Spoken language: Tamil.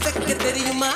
உனக்கு தெரியுமா?